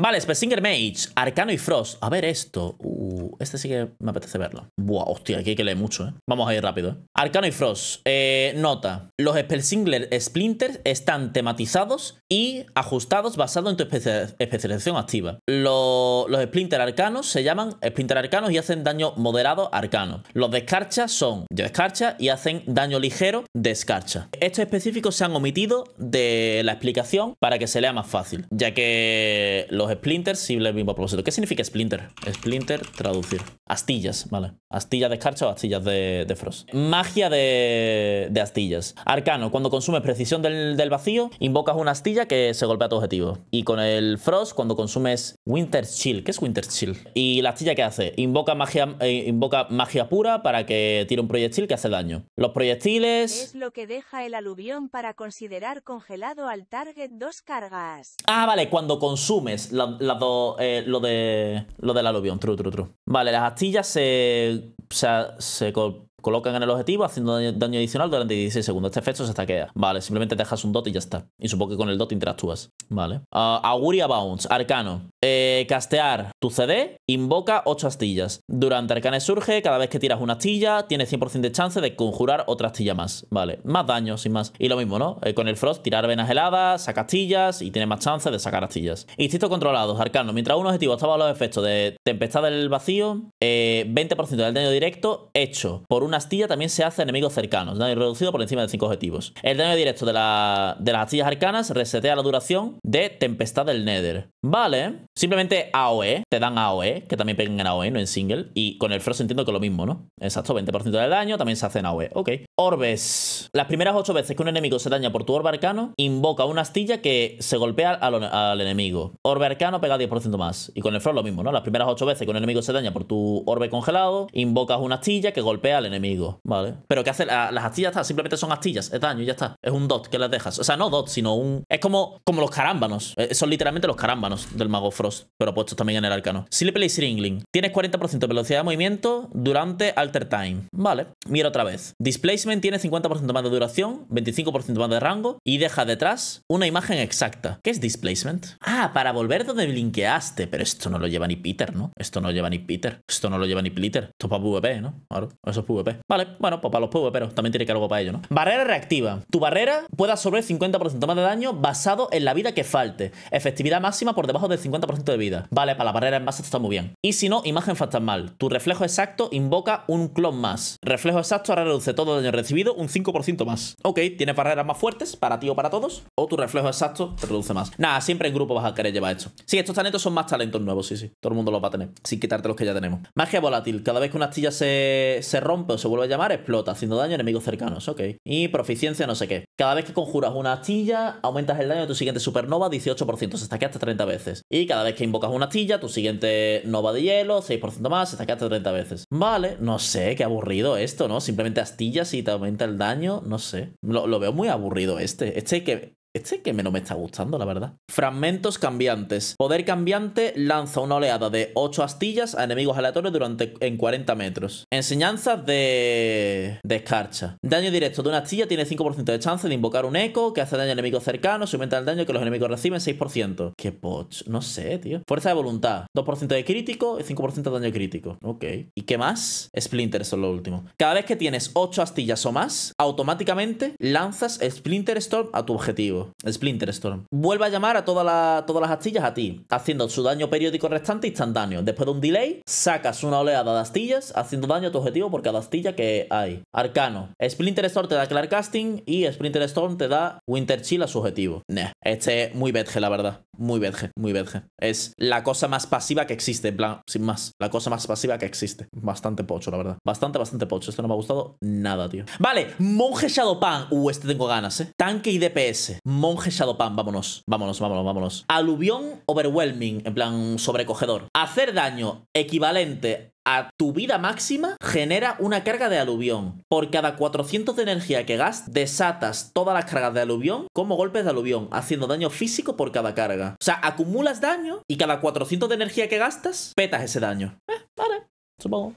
Vale, Spesinger Mage, Arcano y Frost. A ver esto. Uh, este sí que me apetece verlo. Buah, hostia, aquí hay que leer mucho, ¿eh? Vamos a ir rápido. ¿eh? Arcano y Frost. Eh, nota. Los Spellsinger Splinters están tematizados y ajustados basado en tu especialización activa. Los, los Splinter Arcanos se llaman Splinter Arcanos y hacen daño moderado arcano. Los de escarcha son de escarcha y hacen daño ligero de escarcha. Estos específicos se han omitido de la explicación para que se lea más fácil, ya que los splinters sí el mismo propósito. ¿Qué significa splinter? Splinter, traducir. Astillas, vale. Astillas de escarcha o astillas de, frost. Magia de, astillas. Arcano, cuando consumes precisión del, vacío, invocas una astilla que se golpea a tu objetivo. Y con el frost, cuando consumes Winter Chill. ¿Qué es Winter Chill? Y la astilla que hace, invoca magia, eh, invoca magia pura para que tire un proyectil que hace daño. Los proyectiles... Es lo que deja el aluvión para considerar congelado al target dos cargas. Ah, vale, cuando consumes las eh, lo de lo del aluvión. True, true, true. Vale, las astillas se, se, se colocan en el objetivo haciendo daño, adicional durante 16 segundos. Este efecto se estaquea. Vale, simplemente dejas un dot y ya está. Y supongo que con el dot interactúas. Vale. Uh, Auguria Bounce, Arcano. Eh, castear tu CD, invoca 8 astillas. Durante Arcane surge, cada vez que tiras una astilla, tienes 100% de chance de conjurar otra astilla más. Vale, más daño, sin más. Y lo mismo, ¿no? Eh, con el Frost, tirar venas heladas, saca astillas y tienes más chance de sacar astillas. Instinto controlados, Arcano. Mientras un objetivo está bajo los efectos de Tempestad del Vacío, 20% eh, del daño directo hecho por una astilla también se hace a enemigos cercanos, daño reducido por encima de 5 objetivos. El daño directo de, de las astillas arcanas resetea la duración de Tempestad del Nether. Vale, simplemente AOE, te dan AOE, que también peguen en AOE, no en single. Y con el Frost entiendo que lo mismo, ¿no? Exacto, 20% del daño también se hace en AOE. Ok. Orbes. Las primeras 8 veces que un enemigo se daña por tu orbe arcano, invoca una astilla que se golpea al, enemigo. Orbe arcano pega 10% más. Y con el Frost lo mismo, ¿no? Las primeras 8 veces que un enemigo se daña por tu orbe congelado, invocas una astilla que golpea al enemigo ¿vale? Pero ¿qué hace? Las astillas está, simplemente son astillas, es daño y ya está. Es un dot que les dejas. O sea, no dot, sino un. Es como, como los carámbanos. Eh, son literalmente los carámbanos del mago Frost, pero puestos también en el arcano. Sleepy Ringling. Tienes 40% de velocidad de movimiento durante Alter Time. Vale. Mira otra vez. Displacement tiene 50% más de duración, 25% más de rango y deja detrás una imagen exacta. ¿Qué es displacement? Ah, para volver donde blinqueaste. Pero esto no lo lleva ni Peter, ¿no? Esto no lo lleva ni Peter. Esto no lo lleva ni Peter. Esto es para PvP, ¿no? Claro, eso es PvP. Vale, bueno, pues para los PvP, pero también tiene que algo para ello, ¿no? Barrera reactiva. Tu barrera puede absorber 50% más de daño basado en la vida que falte. Efectividad máxima por debajo del 50% de vida. Vale, para la barrera en base está muy bien. Y si no, imagen fantasmal. Tu reflejo exacto invoca un clon más. Reflejo exacto reduce todo daño recibido un 5% más. Ok, tienes barreras más fuertes para ti o para todos. O tu reflejo exacto te reduce más. Nada, siempre en grupo vas a querer llevar esto. Sí, estos talentos son más talentos nuevos, sí, sí. Todo el mundo los va a tener. Sin quitarte los que ya tenemos. Magia volátil. Cada vez que una astilla se, se rompe o se vuelve a llamar, explota, haciendo daño a enemigos cercanos, ok. Y proficiencia no sé qué. Cada vez que conjuras una astilla, aumentas el daño de tu siguiente supernova 18%, se estaquea hasta 30 veces. Y cada vez que invocas una astilla, tu siguiente nova de hielo, 6% más, se estaquea hasta 30 veces. Vale, no sé, qué aburrido esto, ¿no? Simplemente astillas y te aumenta el daño, no sé. Lo, lo veo muy aburrido este. Este que este que no me está gustando, la verdad. Fragmentos cambiantes. Poder cambiante lanza una oleada de 8 astillas a enemigos aleatorios durante en 40 metros. Enseñanzas de... de escarcha. Daño directo de una astilla tiene 5% de chance de invocar un eco que hace daño a enemigos cercanos y aumenta el daño que los enemigos reciben 6%. Qué poch. No sé, tío. Fuerza de voluntad. 2% de crítico y 5% de daño crítico. Ok. ¿Y qué más? Splinter son lo último. Cada vez que tienes 8 astillas o más, automáticamente lanzas Splinter Storm a tu objetivo. Splinter Storm. Vuelve a llamar a todas las astillas a ti, haciendo su daño periódico restante instantáneo. Después de un delay, sacas una oleada de astillas, haciendo daño a tu objetivo por cada astilla que hay. Arcano. Splinter Storm te da Clark Casting y Splinter Storm te da Winter Chill a su objetivo. Nah, este es muy bedge, la verdad. Muy bedge, muy bedge. Es la cosa más pasiva que existe, en plan, sin más. La cosa más pasiva que existe. Bastante pocho, la verdad. Bastante, bastante pocho. Esto no me ha gustado nada, tío. Vale, Monje Shadowpan. Uh, este tengo ganas, eh. Tanque y DPS. Monje Shadowpan, vámonos. Vámonos, vámonos, vámonos. Aluvión Overwhelming, en plan sobrecogedor. Hacer daño equivalente a tu vida máxima genera una carga de aluvión. Por cada 400 de energía que gastas, desatas todas las cargas de aluvión como golpes de aluvión, haciendo daño físico por cada carga. O sea, acumulas daño y cada 400 de energía que gastas, petas ese daño. Eh, vale, supongo.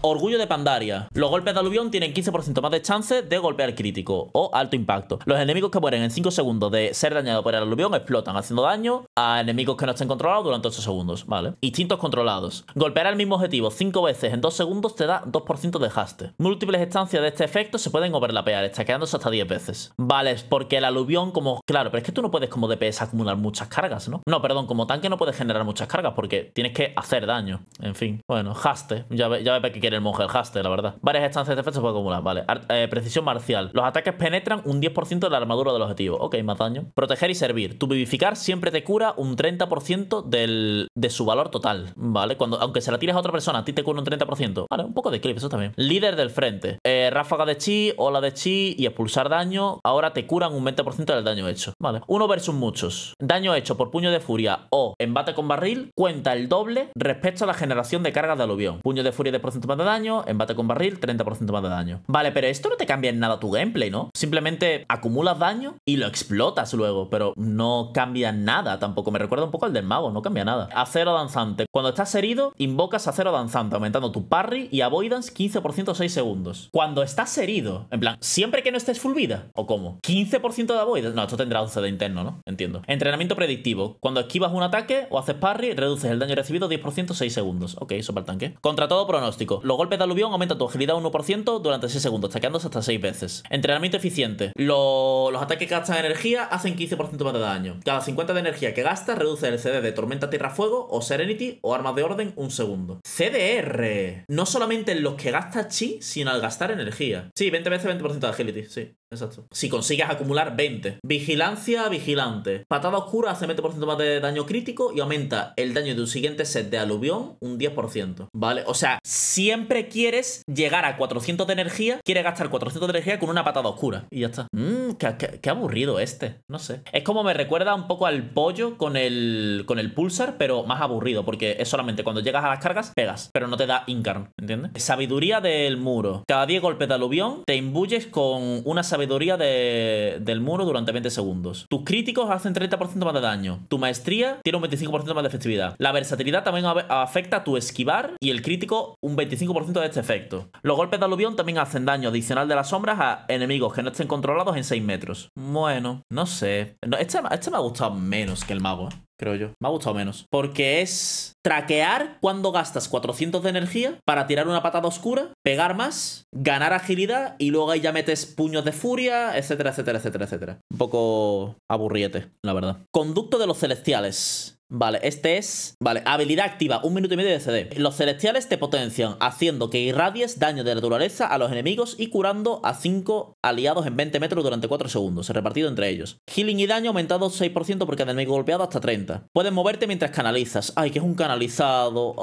Orgullo de Pandaria. Los golpes de aluvión tienen 15% más de chance de golpear crítico o alto impacto. Los enemigos que mueren en 5 segundos de ser dañados por el aluvión explotan, haciendo daño a enemigos que no estén controlados durante 8 segundos, ¿vale? Instintos controlados. Golpear al mismo objetivo 5 veces en 2 segundos te da 2% de haste. Múltiples estancias de este efecto se pueden overlapear, estaqueándose hasta 10 veces. Vale, porque el aluvión como... Claro, pero es que tú no puedes como DPS acumular muchas cargas, ¿no? No, perdón, como tanque no puedes generar muchas cargas porque tienes que hacer daño. En fin, bueno, haste. Ya ve, ya para qué quiere el monje el haste, la verdad. Varias estancias de efecto se pueden acumular, vale. Eh, precisión marcial. Los ataques penetran un 10% de la armadura del objetivo. Ok, más daño. Proteger y servir. Tu vivificar siempre te cura un 30% del, de su valor total, ¿vale? Cuando, aunque se la tires a otra persona, a ti te cura un 30%. Vale, un poco de clip, eso también. Líder del frente. Eh, ráfaga de chi, ola de chi y expulsar daño. Ahora te curan un 20% del daño hecho. Vale. Uno versus muchos. Daño hecho por puño de furia o embate con barril cuenta el doble respecto a la generación de cargas de aluvión. Puño de furia 10% más de daño, embate con barril 30% más de daño. Vale, pero esto no te cambia en nada tu gameplay, ¿no? Simplemente acumulas daño y lo explotas luego, pero no cambia nada tampoco. Me recuerda un poco al del mago, no cambia nada. Acero danzante. Cuando estás herido, invocas acero danzante, aumentando tu parry y avoidance 15% 6 segundos. Cuando estás herido, en plan, siempre que no estés full vida, ¿o cómo? 15% de avoidance. No, esto tendrá un CD interno, ¿no? Entiendo. Entrenamiento predictivo. Cuando esquivas un ataque o haces parry, reduces el daño recibido 10% 6 segundos. Ok, eso para el tanque. Contra todo pronóstico. Los golpes de aluvión aumentan tu agilidad 1% durante 6 segundos, taqueándose hasta 6 veces. Entrenamiento eficiente. Lo- Los ataques que gastan energía hacen 15% más de daño. Cada 50 de energía que gastas reduce el CD de Tormenta Tierra Fuego o Serenity o Armas de Orden un segundo. CDR. No solamente en los que gastas chi, sino al gastar energía. Sí, 20 veces 20% de agility. Sí, exacto. Si consigues acumular 20. Vigilancia vigilante. Patada oscura hace 20% más de daño crítico y aumenta el daño de un siguiente set de aluvión un 10%. ¿Vale? O sea, siempre quieres llegar a 400 de energía, quieres gastar 400 de energía con una patada oscura. Y ya está. Mmm, qué, aburrido este. No sé. Es como me recuerda un poco al pollo con el, con el pulsar, pero más aburrido, porque es solamente cuando llegas a las cargas, pegas, pero no te da incarn, ¿entiendes? Sabiduría del muro. Cada 10 golpes de aluvión te imbuyes con una sabiduría de- del muro durante 20 segundos. Tus críticos hacen 30% más de daño. Tu maestría tiene un 25% más de efectividad. La versatilidad también afecta a tu esquivar y el crítico un 25% de este efecto. Los golpes de aluvión también hacen daño adicional de las sombras a enemigos que no estén controlados en 6 metros. Bueno, no sé. Este, este me ha gustado menos que el mago, ¿eh? Creo yo. Me ha gustado menos. Porque es traquear cuando gastas 400 de energía para tirar una patada oscura, pegar más, ganar agilidad y luego ahí ya metes puños de furia, etcétera, etcétera, etcétera, etcétera. Un poco aburriete, la verdad. Conducto de los celestiales. Vale, este es. Vale, habilidad activa, un minuto y medio de CD. Los celestiales te potencian, haciendo que irradies daño de naturaleza a los enemigos y curando a 5 aliados en 20 metros durante 4 segundos, repartido entre ellos. Healing y daño aumentado 6% por cada enemigo golpeado hasta 30. Puedes moverte mientras canalizas. Ay, que es un canalizado.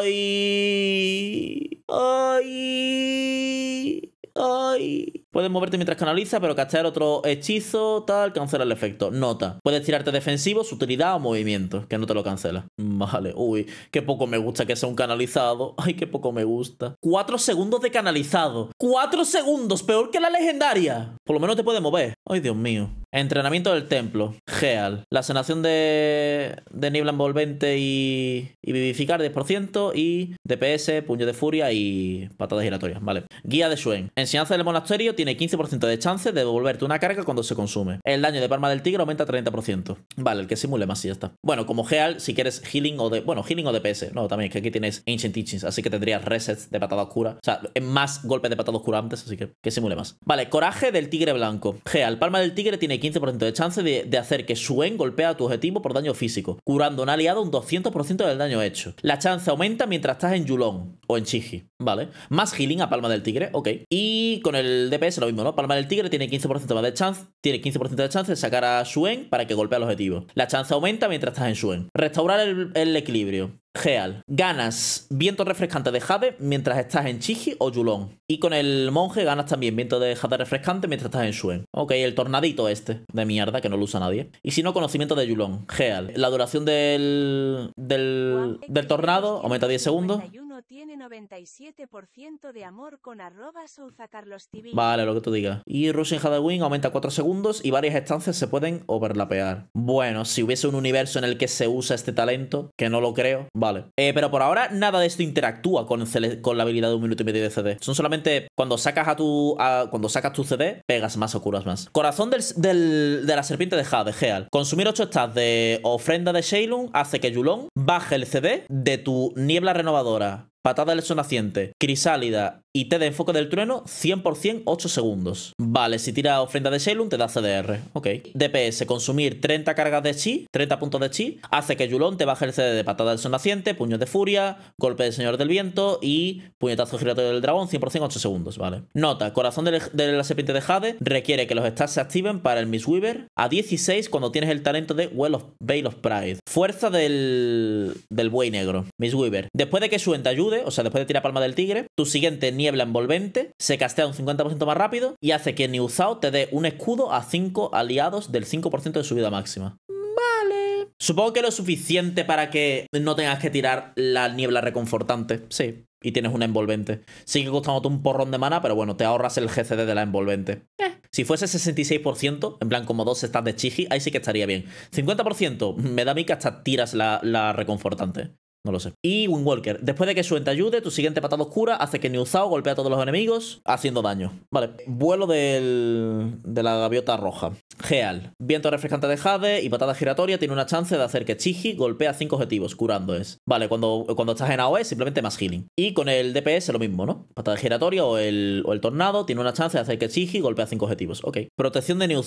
Ay. Ay. Ay. Puedes moverte mientras canaliza, pero castear otro hechizo, tal, cancela el efecto. Nota. Puedes tirarte defensivo, su utilidad o movimiento, que no te lo cancela. Vale, uy, qué poco me gusta que sea un canalizado. Ay, qué poco me gusta. Cuatro segundos de canalizado. Cuatro segundos, peor que la legendaria. Por lo menos te puede mover. Ay, Dios mío. Entrenamiento del templo. Geal. La sanación de, de niebla envolvente y, y vivificar 10%. Y DPS, puño de furia y patadas giratorias. Vale. Guía de Shuen. Enseñanza del monasterio tiene 15% de chance de devolverte una carga cuando se consume. El daño de palma del tigre aumenta 30%. Vale, el que simule más y ya está. Bueno, como Geal, si quieres healing o de. Bueno, healing o DPS. No, también, que aquí tienes Ancient Teachings. Así que tendrías resets de patada oscura. O sea, más golpes de patada oscura antes, así que que simule más. Vale, coraje del tigre blanco. Geal, palma del tigre tiene 15% de chance de, hacer que Shuen golpee a tu objetivo por daño físico, curando un aliado un 200% del daño hecho. La chance aumenta mientras estás en Yulon o en Chiji, ¿vale? Más healing a palma del tigre, ok. Y con el DPS lo mismo, ¿no? Palma del tigre tiene 15% más de chance, tiene 15% de chance de sacar a Shuen para que golpee al objetivo. La chance aumenta mientras estás en Shuen. Restaurar el, equilibrio. Geal. Ganas viento refrescante de Jade mientras estás en Chiji o Yulon. Y con el monje ganas también viento de Jade refrescante mientras estás en Shuen. Ok, el tornadito este de mierda que no lo usa nadie. Y si no, conocimiento de Yulon. Geal. La duración del, del tornado aumenta 10 segundos. Tiene 97% de amor con arroba. Vale, lo que tú digas. Y Rushing Halloween aumenta 4 segundos y varias estancias se pueden overlapear. Bueno, si hubiese un universo en el que se usa este talento, que no lo creo, vale. Eh, pero por ahora nada de esto interactúa con, con, la habilidad de un minuto y medio de CD. Son solamente cuando sacas a tu cuando sacas tu CD, pegas más o curas más. Corazón del, de la serpiente de Jade, Geal. Consumir 8 stats de ofrenda de Shailun hace que Yulon baje el CD de tu niebla renovadora patada del sonaciente, crisálida y T de enfoque del trueno, 100% 8 segundos. Vale, si tira ofrenda de Shelun te da CDR. Ok. DPS, consumir 30 cargas de chi, 30 puntos de chi, hace que Yulon te baje el CD de patada del sonaciente, puño de furia, golpe del señor del viento y puñetazo giratorio del dragón, 100% 8 segundos. Vale. Nota, corazón de, la serpiente de Jade requiere que los stats se activen para el Miss Weaver a 16 cuando tienes el talento de Well of Veil of Pride. Fuerza del, del buey negro, Miss Weaver. Después de que Suen te ayude, o sea, después de tirar palma del tigre, tu siguiente niebla envolvente, se castea un 50% más rápido y hace que New Zao te dé un escudo a 5 aliados del 5% de su vida máxima. Vale. Supongo que lo suficiente para que no tengas que tirar la niebla reconfortante. Sí. Y tienes una envolvente. Sigue costándote un porrón de mana, pero bueno, te ahorras el GCD de la envolvente. Eh. Si fuese 66%, en plan como dos estás de Chiji, ahí sí que estaría bien. 50%, me da a mí que hasta tiras la, la reconfortante. No lo sé. Y Windwalker. Después de que Suen te ayude, tu siguiente patada oscura hace que New Zao golpee a todos los enemigos, haciendo daño. Vale. Vuelo del, de la gaviota roja. Geal. Viento refrescante de Jade y patada giratoria tiene una chance de hacer que Chiji golpee a 5 objetivos, curando es. Vale, cuando, cuando estás en AOE, simplemente más healing. Y con el DPS lo mismo, ¿no? Patada giratoria o el, o el tornado tiene una chance de hacer que Chiji golpee a 5 objetivos. Ok. Protección de New.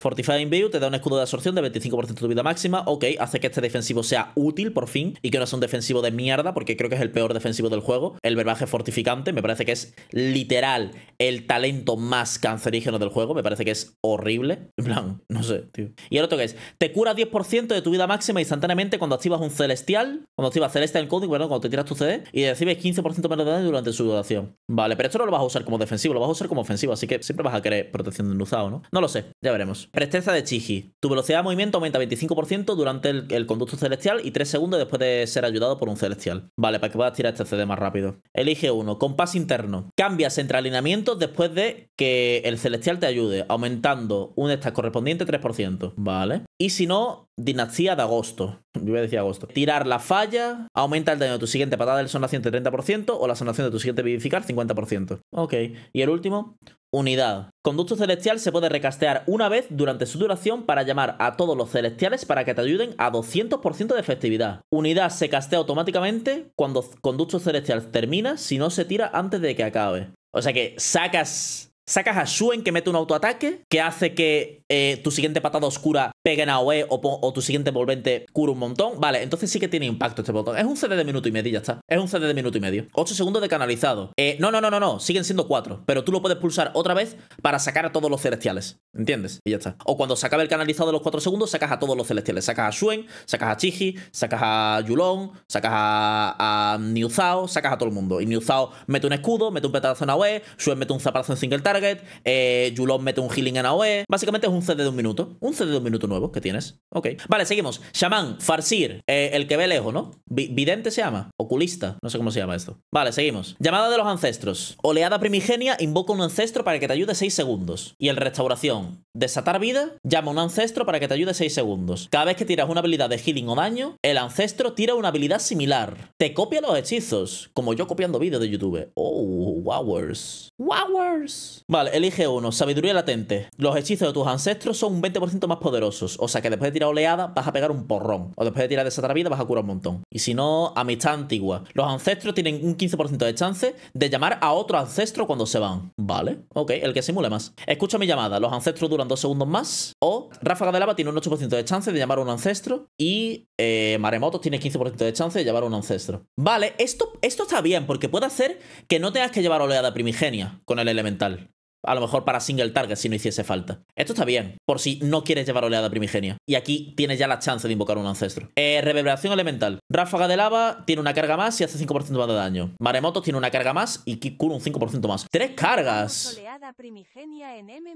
Fortifying View te da un escudo de absorción de 25% de tu vida máxima. Ok, hace que este defensivo sea útil por fin y que no sea un defensivo defensivo de mierda, porque creo que es el peor defensivo del juego. El verbaje fortificante, me parece que es literal el talento más cancerígeno del juego. Me parece que es horrible. En plan, no sé, tío. Y el otro que es, te cura 10% de tu vida máxima instantáneamente cuando activas un celestial, cuando activas celestial coding, bueno, cuando te tiras tu CD, y recibes 15% menos de daño durante su duración. Vale, pero esto no lo vas a usar como defensivo, lo vas a usar como ofensivo, así que siempre vas a querer protección de Nuzao, ¿no? No lo sé, ya veremos. Presteza de Chiji. Tu velocidad de movimiento aumenta 25% durante el, el conducto celestial y 3 segundos después de ser ayudado por un celestial. Vale, para que puedas tirar este CD más rápido. Elige uno. Compás interno. Cambias entre alineamientos después de que el celestial te ayude, aumentando un estas correspondiente 3%. Vale. Y si no, dinastía de agosto. Yo voy a decir agosto. Tirar la falla, aumenta el daño de tu siguiente patada del sonaciente 30% o la sonación de tu siguiente vivificar 50%. Ok. Y el último, Unidad. Conducto celestial se puede recastear una vez durante su duración para llamar a todos los celestiales para que te ayuden a 200% de efectividad. Unidad se castea automáticamente cuando conducto celestial termina si no se tira antes de que acabe. O sea que sacas Sacas a Shuen que mete un autoataque que hace que eh, tu siguiente patada oscura pegue en AOE o, tu siguiente envolvente cure un montón. Vale, entonces sí que tiene impacto este botón. Es un CD de minuto y medio, ya está. Es un CD de minuto y medio. 8 segundos de canalizado. Eh, no, no, no, no, no. Siguen siendo 4. Pero tú lo puedes pulsar otra vez para sacar a todos los celestiales. ¿Entiendes? Y ya está. O cuando se acabe el canalizado de los 4 segundos, sacas a todos los celestiales. Sacas a Shuen, sacas a Chiji, sacas a Yulon, sacas a, a sacas a todo el mundo. Y Niu Zhao mete un escudo, mete un petazo en AOE, Shuen mete un zaparazo en single target, eh, Yulon mete un healing en AOE. Básicamente es un CD de un minuto. Un CD de un minuto nuevo que tienes. Ok. Vale, seguimos. Shaman, Farsir, eh, el que ve lejos, ¿no? Vidente se llama. Oculista. No sé cómo se llama esto. Vale, seguimos. Llamada de los ancestros. Oleada primigenia, invoca un ancestro para que te ayude 6 segundos. Y el restauración. Desatar vida, llama un ancestro para que te ayude 6 segundos. Cada vez que tiras una habilidad de healing o daño, el ancestro tira una habilidad similar. Te copia los hechizos. Como yo copiando vídeos de YouTube. Oh, wowers. Wowers. Vale, elige uno. Sabiduría latente. Los hechizos de tus ancestros son un 20% más poderosos. O sea que después de tirar oleada vas a pegar un porrón. O después de tirar desatar vida vas a curar un montón. Y si no, amistad antigua. Los ancestros tienen un 15% de chance de llamar a otro ancestro cuando se van. Vale, ok, el que simule más. Escucha mi llamada. Los ancestros duran dos segundos más. O ráfaga de lava tiene un 8% de chance de llamar a un ancestro. Y eh, maremotos tiene 15% de chance de llamar a un ancestro. Vale, esto, esto está bien porque puede hacer que no tengas que llevar oleada primigenia con el elemental. A lo mejor para single target si no hiciese falta. Esto está bien, por si no quieres llevar oleada primigenia. Y aquí tienes ya la chance de invocar un ancestro. Eh, reverberación elemental. Ráfaga de lava tiene una carga más y hace 5% más de daño. Maremoto tiene una carga más y cura un 5% más. ¡Tres cargas! Primigenia en M+.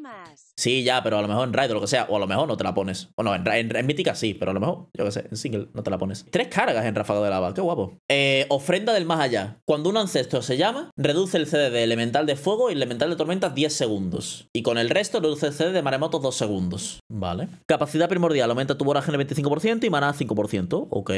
Sí, ya, pero a lo mejor en raid o lo que sea, o a lo mejor no te la pones. O no, en, en, en mítica sí, pero a lo mejor, yo qué sé, en single no te la pones. Tres cargas en ráfaga de lava, qué guapo. Eh, ofrenda del más allá. Cuando un ancestro se llama, reduce el CD de elemental de fuego y elemental de tormenta 10 segundos. Y con el resto reduce el CD de maremotos 2 segundos. Vale. Capacidad primordial, aumenta tu vorágine 25% y maná 5%. Ok.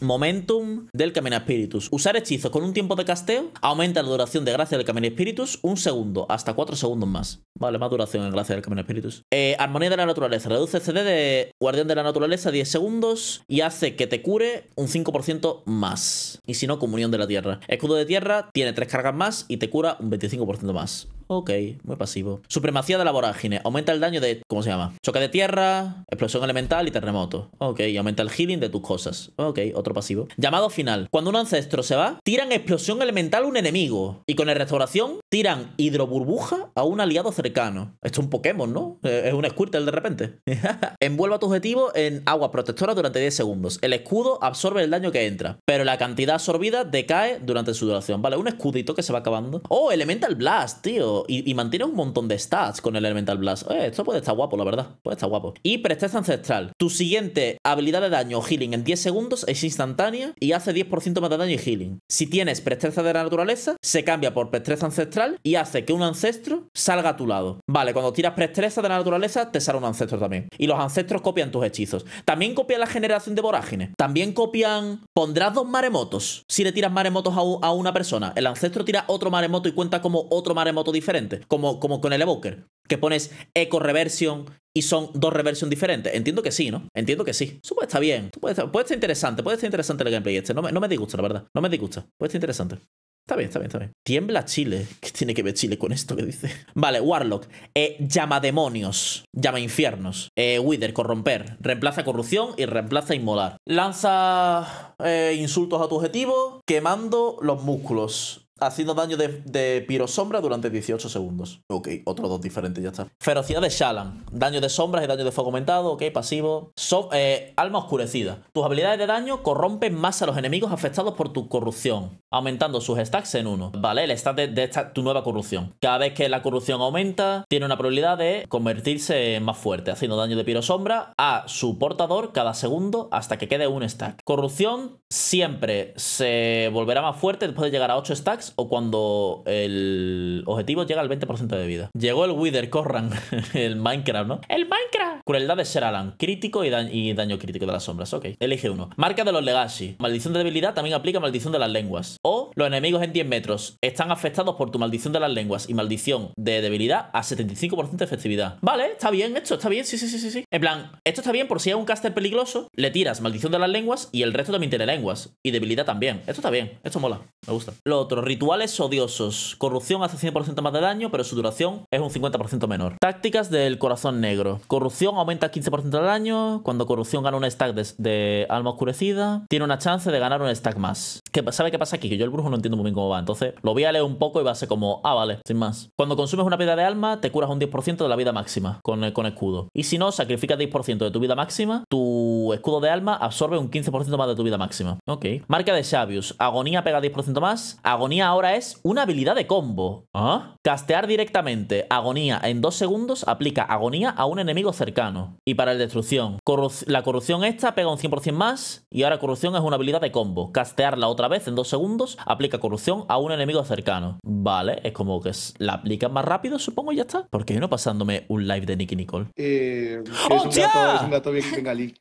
Momentum del Camino Spiritus. Usar hechizos con un tiempo de casteo aumenta la duración de gracia del Camino Spiritus un segundo, hasta 4 segundos más. Vale, más duración en gracia del Camino Spiritus. Eh, armonía de la naturaleza. Reduce CD de Guardián de la Naturaleza 10 segundos y hace que te cure un 5% más. Y si no, comunión de la tierra. Escudo de tierra tiene 3 cargas más y te cura un 25% más. Ok, muy pasivo. Supremacía de la vorágine. Aumenta el daño de. ¿Cómo se llama? Choque de tierra, explosión elemental y terremoto. Ok, aumenta el healing de tus cosas. Ok, otro pasivo. Llamado final. Cuando un ancestro se va, tiran explosión elemental a un enemigo. Y con el restauración, tiran hidroburbuja a un aliado cercano. Esto es un Pokémon, ¿no? Eh, Es un Squirtle de repente. Envuelve a tu objetivo en agua protectora durante 10 segundos. El escudo absorbe el daño que entra, pero la cantidad absorbida decae durante su duración. Vale, un escudito que se va acabando. Oh, Elemental Blast, tío. Y, mantiene un montón de stats con el Elemental Blast. Eh, esto puede estar guapo, la verdad. Puede estar guapo. Y Presteza Ancestral. Tu siguiente habilidad de daño o healing en 10 segundos es instantánea y hace 10% más de daño y healing. Si tienes Presteza de la naturaleza, se cambia por Presteza Ancestral y hace que un ancestro salga a tu lado. Vale, cuando tiras Presteza de la naturaleza, te sale un ancestro también. Y los ancestros copian tus hechizos. También copian la generación de vorágine. También copian. Pondrás dos maremotos. Si le tiras maremotos a, a una persona, el ancestro tira otro maremoto y cuenta como otro maremoto diferente. Como, como con el evoker. Que pones eco reversion y son dos reversion diferentes. Entiendo que sí, ¿no? Entiendo que sí. Eso puede estar bien. Puede, estar, puede estar interesante. Puede estar interesante el gameplay este. No me, no me disgusta, la verdad. No me disgusta. Puede estar interesante. Está bien, está bien, está bien. Tiembla Chile. ¿Qué tiene que ver Chile con esto que dice? Vale, Warlock. Eh, llama demonios. Llama infiernos. Eh, Wither, corromper. Reemplaza corrupción y reemplaza inmolar. Lanza eh, insultos a tu objetivo, quemando los músculos. Haciendo daño de, de pirosombra durante 18 segundos. Ok, otros dos diferentes, ya está. Ferocidad de Shalan. Daño de sombras y daño de fuego aumentado. Ok, pasivo. So- eh, alma oscurecida. Tus habilidades de daño corrompen más a los enemigos afectados por tu corrupción. Aumentando sus stacks en uno. Vale, el stat de, de esta, tu nueva corrupción. Cada vez que la corrupción aumenta, tiene una probabilidad de convertirse en más fuerte. Haciendo daño de pirosombra a su portador cada segundo hasta que quede un stack. Corrupción siempre se volverá más fuerte después de llegar a 8 stacks o cuando el objetivo llega al 20% de vida. Llegó el Wither, corran. el Minecraft, ¿no? ¡El Minecraft! Crueldad de Sheralan. Crítico y, da- y daño crítico de las sombras. Ok. Elige uno. Marca de los Legacy. Maldición de debilidad también aplica maldición de las lenguas. O los enemigos en 10 metros están afectados por tu maldición de las lenguas y maldición de debilidad a 75% de efectividad. Vale, está bien esto, está bien. Sí, sí, sí, sí, sí. En plan, esto está bien por si es un caster peligroso, le tiras maldición de las lenguas y el resto también tiene lenguas. Y debilidad también. Esto está bien. Esto mola. Me gusta. Lo otro, rituales odiosos. Corrupción hace 100% más de daño, pero su duración es un 50% menor. Tácticas del corazón negro. Corrupción aumenta 15% de daño. Cuando corrupción gana un stack de, alma oscurecida, tiene una chance de ganar un stack más. ¿Qué, ¿Sabe qué pasa aquí? Que yo el brujo no entiendo muy bien cómo va. Entonces lo voy a leer un poco y va a ser como, ah, vale, sin más. Cuando consumes una piedra de alma, te curas un 10% de la vida máxima con, con escudo. Y si no, sacrificas 10% de tu vida máxima, tu escudo de alma absorbe un 15% más de tu vida máxima. Ok. Marca de Xavius. Agonía pega 10% más. Agonía ahora es una habilidad de combo. ¿Ah? Castear directamente agonía en 2 segundos aplica agonía a un enemigo cercano. Y para el destrucción. Corru- la corrupción esta pega un 100% más. Y ahora corrupción es una habilidad de combo. Castearla otra vez en 2 segundos aplica corrupción a un enemigo cercano. Vale, es como que la aplican más rápido, supongo, y ya está. Porque yo no pasándome un live de Nicky Nicole. Eh, es, un ¡Hostia! gato, es un gato bien bengalí.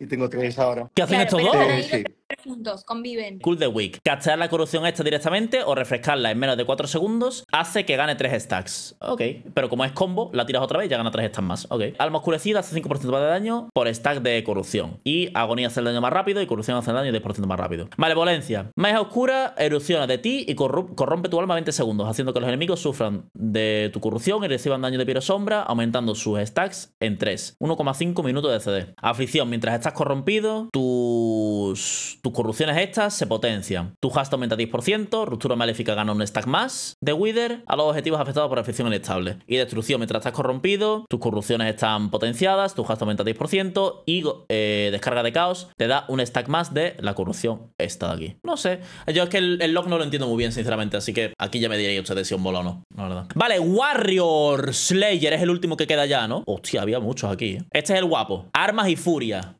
Y tengo tres ahora. ¿Qué hacen Claro, estos dos? ahí Sí. Juntos, conviven. Cool the Week. Castear la corrupción esta directamente o refrescarla en menos de 4 segundos hace que gane 3 stacks. Ok. Pero como es combo, la tiras otra vez y ya gana 3 stacks más. Ok. Alma oscurecida hace 5% más de daño por stack de corrupción. Y agonía hace el daño más rápido y corrupción hace el daño 10% más rápido. Malevolencia. Magia oscura erupciona de ti y corrompe tu alma 20 segundos, haciendo que los enemigos sufran de tu corrupción y reciban daño de pirosombra, aumentando sus stacks en 3. 1,5 minutos de CD. Aflicción. Mientras estás corrompido, tus, tus corrupciones estas se potencian. Tu haste aumenta 10%, ruptura maléfica gana un stack más de Wither a los objetivos afectados por afección inestable. Y destrucción mientras estás corrompido, tus corrupciones están potenciadas, tu haste aumenta 10% y eh, descarga de caos te da un stack más de la corrupción esta de aquí. No sé, yo es que el, el log no lo entiendo muy bien, sinceramente, así que aquí ya me diréis ustedes si un bolo o no, la verdad. Vale, Warrior Slayer es el último que queda ya, ¿no? Hostia, había muchos aquí. ¿eh? Este es el guapo. Armas y furia.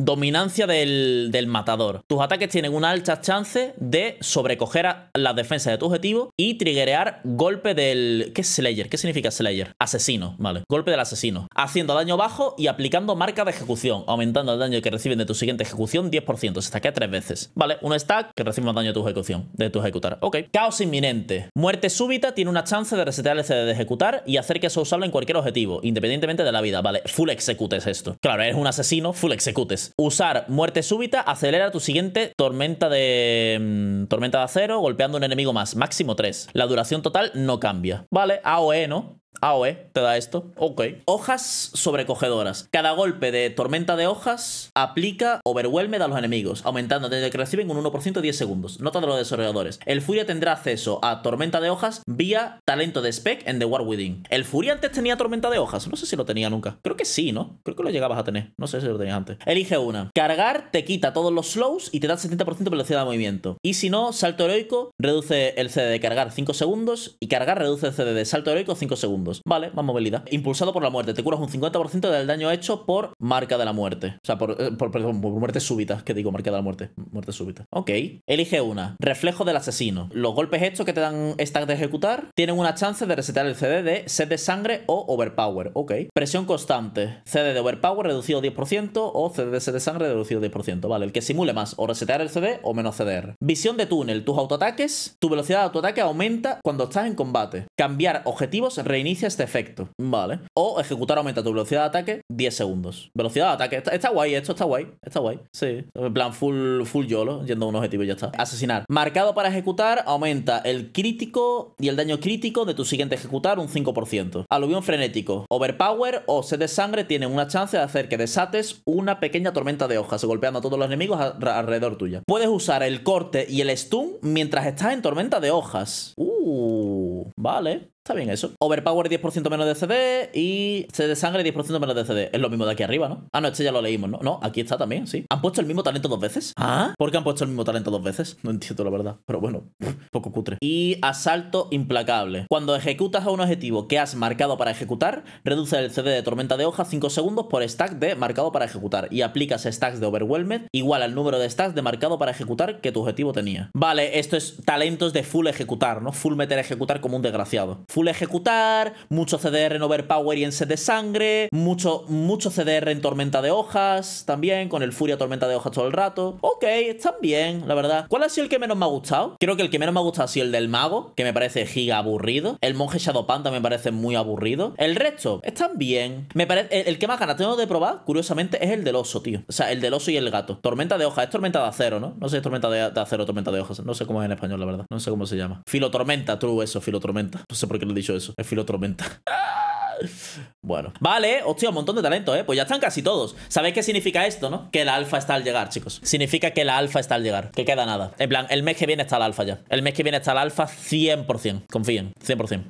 Dominancia del, del, matador. Tus ataques tienen una alta chance de sobrecoger a la defensa de tu objetivo y triggerear golpe del... ¿Qué es Slayer? ¿Qué significa Slayer? Asesino, vale. Golpe del asesino. Haciendo daño bajo y aplicando marca de ejecución, aumentando el daño que reciben de tu siguiente ejecución 10%. Se stackea tres veces. Vale, un stack que recibe más daño de tu ejecución, de tu ejecutar. Ok. Caos inminente. Muerte súbita tiene una chance de resetear el CD de ejecutar y hacer que eso usable en cualquier objetivo, independientemente de la vida. Vale, full executes esto. Claro, eres un asesino, full executes. Usar muerte súbita acelera tu siguiente tormenta de mmm, tormenta de acero golpeando un enemigo más, máximo 3. La duración total no cambia. Vale, AOE, ¿no? AOE te da esto. Ok. Hojas sobrecogedoras. Cada golpe de tormenta de hojas aplica Overwhelmed a los enemigos, aumentando desde que reciben un 1% 10 segundos. Nota de los desarrolladores. El Furia tendrá acceso a tormenta de hojas vía talento de spec en The War Within. ¿El Furia antes tenía tormenta de hojas? No sé si lo tenía nunca. Creo que sí, ¿no? Creo que lo llegabas a tener. No sé si lo tenías antes. Elige una. Cargar te quita todos los slows y te da 70% de velocidad de movimiento. Y si no, salto heroico reduce el CD de cargar 5 segundos y cargar reduce el CD de salto heroico 5 segundos. Vale, más movilidad. Impulsado por la muerte. Te curas un 50% del daño hecho por marca de la muerte. O sea, por, eh, por, perdón, muerte súbita. Que digo, marca de la muerte. Muerte súbita. Ok. Elige una. Reflejo del asesino. Los golpes hechos que te dan stack de ejecutar tienen una chance de resetear el CD de set de sangre o overpower. Ok. Presión constante. CD de overpower reducido 10% o CD de set de sangre reducido 10%. Vale. El que simule más o resetear el CD o menos CDR. Visión de túnel. Tus autoataques. Tu velocidad de autoataque aumenta cuando estás en combate. Cambiar objetivos reinicia este efecto. Vale. O ejecutar aumenta tu velocidad de ataque 10 segundos. Velocidad de ataque. Está, está, guay, esto está guay. Está guay. Sí. En plan, full, full YOLO, yendo a un objetivo y ya está. Asesinar. Marcado para ejecutar, aumenta el crítico y el daño crítico de tu siguiente ejecutar un 5%. Aluvión frenético. Overpower o sed de sangre tienen una chance de hacer que desates una pequeña tormenta de hojas, golpeando a todos los enemigos alrededor tuya. Puedes usar el corte y el stun mientras estás en tormenta de hojas. Uh, vale. Está bien eso. Overpower 10% menos de CD y CD sangre 10% menos de CD. Es lo mismo de aquí arriba, ¿no? Ah, no, este ya lo leímos, ¿no? No, aquí está también, sí. ¿Han puesto el mismo talento dos veces? ¿Ah? ¿Por qué han puesto el mismo talento dos veces? No entiendo la verdad. Pero bueno, poco cutre. Y asalto implacable. Cuando ejecutas a un objetivo que has marcado para ejecutar, reduce el CD de tormenta de hoja 5 segundos por stack de marcado para ejecutar. Y aplicas stacks de overwhelmed igual al número de stacks de marcado para ejecutar que tu objetivo tenía. Vale, esto es talentos de full ejecutar, ¿no? Full meter ejecutar como un desgraciado. Full ejecutar, mucho CDR en Overpower y en set de sangre, mucho, mucho CDR en Tormenta de Hojas también, con el Furia Tormenta de Hojas todo el rato. Ok, están bien, la verdad. ¿Cuál ha sido el que menos me ha gustado? Creo que el que menos me ha gustado ha sido el del Mago, que me parece giga aburrido. El Monje Shadow Panda me parece muy aburrido. El resto, están bien. Me parece, el, que más ganas tengo de probar, curiosamente, es el del oso, tío. O sea, el del oso y el gato. Tormenta de Hojas, es Tormenta de Acero, ¿no? No sé si es Tormenta de, de Acero o Tormenta de Hojas. No sé cómo es en español, la verdad. No sé cómo se llama. Filotormenta, true eso, Filotormenta. No sé por qué lo he dicho eso. Es Filotormenta. Bueno, vale, hostia, un montón de talento, ¿eh? Pues ya están casi todos. ¿Sabéis qué significa esto, no? Que el alfa está al llegar, chicos. Significa que la alfa está al llegar, que queda nada. En plan, el mes que viene está el alfa ya. El mes que viene está el alfa 100%. Confíen, 100%.